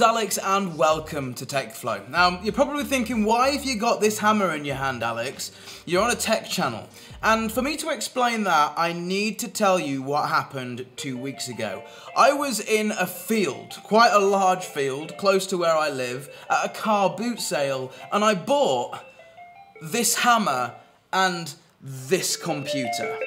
Alex and welcome to TechFlow. Now, you're probably thinking, why have you got this hammer in your hand, Alex? You're on a tech channel. And for me to explain that, I need to tell you what happened two weeks ago. I was in a field, quite a large field, close to where I live, at a car boot sale, and I bought this hammer and this computer.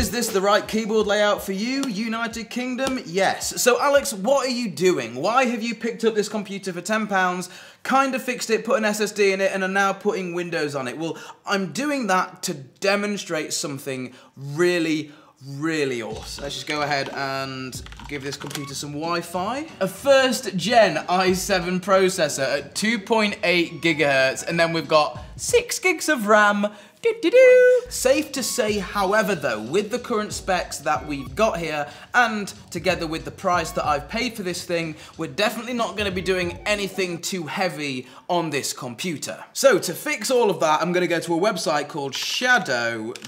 Is this the right keyboard layout for you, United Kingdom? Yes. So Alex, what are you doing? Why have you picked up this computer for £10, kind of fixed it, put an SSD in it, and are now putting Windows on it? Well, I'm doing that to demonstrate something really, really awesome. Let's just go ahead and give this computer some Wi-Fi. A first gen i7 processor at 2.8 gigahertz, and then we've got six gigs of RAM, do, do, do. Safe to say, however, though, with the current specs that we've got here, and together with the price that I've paid for this thing, we're definitely not going to be doing anything too heavy on this computer. So to fix all of that, I'm going to go to a website called shadow.tech.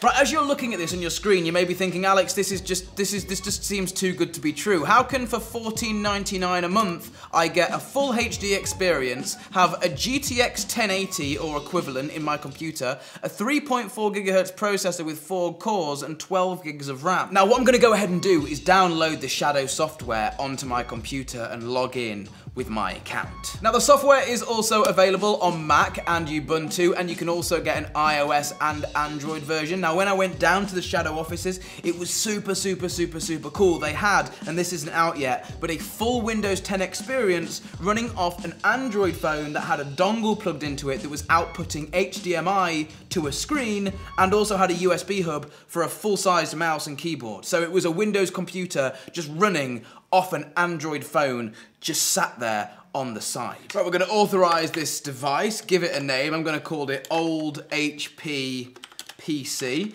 Right, as you're looking at this on your screen, you may be thinking, Alex, this is just this is this just seems too good to be true. How can for $14.99 a month I get a full HD experience, have a GTX 1080 or equivalent in my computer, a 3.4 gigahertz processor with four cores and 12 gigs of RAM? Now, what I'm gonna go ahead and do is download the Shadow software onto my computer and log in with my account. Now the software is also available on Mac and Ubuntu and you can also get an iOS and Android version. Now when I went down to the Shadow offices, it was super, super, super, super cool. They had, and this isn't out yet, but a full Windows 10 experience running off an Android phone that had a dongle plugged into it that was outputting HDMI to a screen and also had a USB hub for a full-sized mouse and keyboard. So it was a Windows computer just running off an Android phone just sat there on the side. Right, we're gonna authorize this device, give it a name. I'm gonna call it Old HP PC.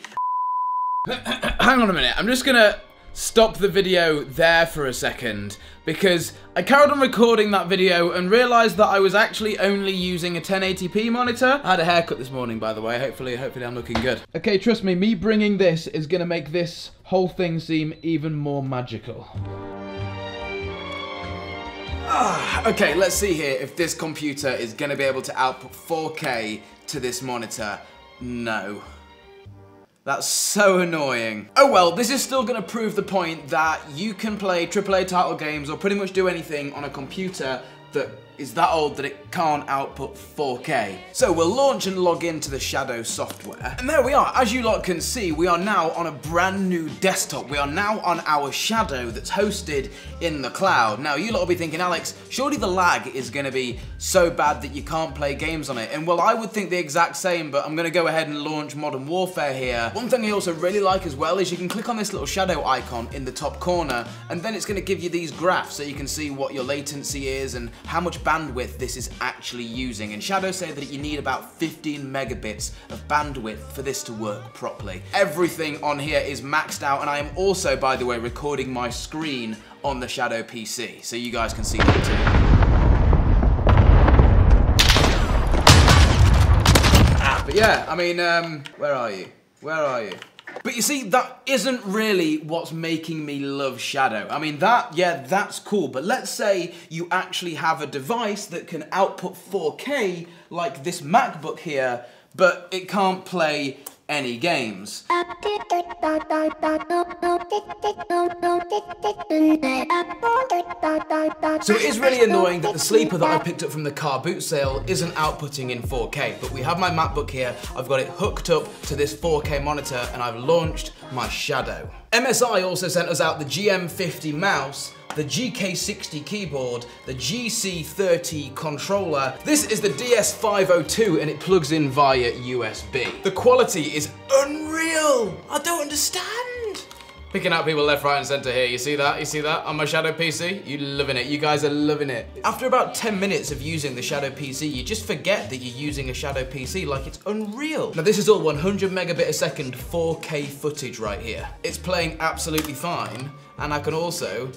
Hang on a minute, I'm just gonna stop the video there for a second because I carried on recording that video and realized that I was actually only using a 1080p monitor. I had a haircut this morning, by the way. Hopefully, hopefully I'm looking good. Okay, trust me, me bringing this is gonna make this whole thing seem even more magical. Ah, okay, let's see here if this computer is gonna be able to output 4K to this monitor. No. That's so annoying. Oh well, this is still gonna prove the point that you can play AAA title games or pretty much do anything on a computer that is that old that it can't output 4K. So we'll launch and log into the Shadow software. And there we are. As you lot can see, we are now on a brand new desktop. We are now on our Shadow that's hosted in the cloud. Now you lot will be thinking, Alex, surely the lag is gonna be so bad that you can't play games on it. And well, I would think the exact same, but I'm gonna go ahead and launch Modern Warfare here. One thing I also really like as well is you can click on this little Shadow icon in the top corner, and then it's gonna give you these graphs so you can see what your latency is and how much bandwidth this is actually using. And Shadow say that you need about 15 megabits of bandwidth for this to work properly. Everything on here is maxed out, and I am also, by the way, recording my screen on the Shadow PC, so you guys can see that too. Ah, but yeah, I mean, um, where are you? Where are you? But you see, that isn't really what's making me love Shadow. I mean, that, yeah, that's cool, but let's say you actually have a device that can output 4K, like this MacBook here, but it can't play any games. So it is really annoying that the sleeper that I picked up from the car boot sale isn't outputting in 4K, but we have my MacBook here, I've got it hooked up to this 4K monitor and I've launched my Shadow. MSI also sent us out the GM50 mouse the GK60 keyboard, the GC30 controller. This is the DS502 and it plugs in via USB. The quality is unreal. I don't understand. Picking out people left, right, and center here. You see that? You see that on my Shadow PC? You loving it. You guys are loving it. After about 10 minutes of using the Shadow PC, you just forget that you're using a Shadow PC like it's unreal. Now this is all 100 megabit a second 4K footage right here. It's playing absolutely fine, and I can also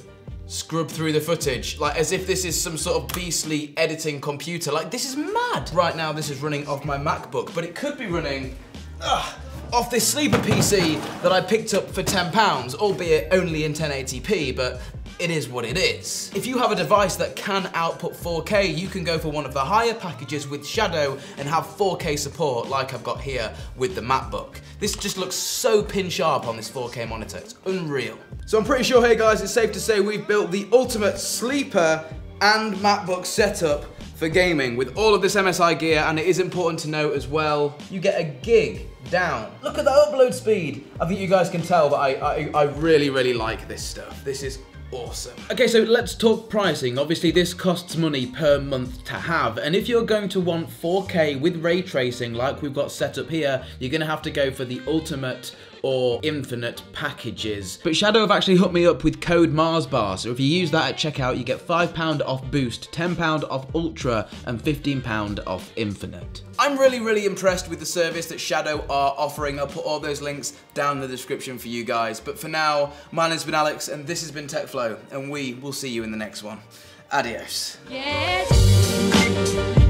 scrub through the footage, like as if this is some sort of beastly editing computer. Like, this is mad. Right now, this is running off my MacBook, but it could be running ugh, off this sleeper PC that I picked up for £10, albeit only in 1080p, but it is what it is. If you have a device that can output 4K, you can go for one of the higher packages with Shadow and have 4K support like I've got here with the MacBook. This just looks so pin sharp on this 4K monitor, it's unreal. So I'm pretty sure here guys, it's safe to say we've built the ultimate sleeper and MacBook setup for gaming with all of this MSI gear and it is important to note as well, you get a gig down. Look at the upload speed. I think you guys can tell that I, I, I really, really like this stuff. This is awesome. Okay, so let's talk pricing. Obviously, this costs money per month to have, and if you're going to want 4K with ray tracing like we've got set up here, you're gonna have to go for the ultimate or infinite packages. But Shadow have actually hooked me up with code MarzBar, so if you use that at checkout, you get £5 off Boost, £10 off Ultra, and £15 off Infinite. I'm really, really impressed with the service that Shadow are offering. I'll put all those links down in the description for you guys. But for now, my name's been Alex, and this has been TechFlow, and we will see you in the next one. Adios. Yes.